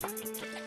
Mm.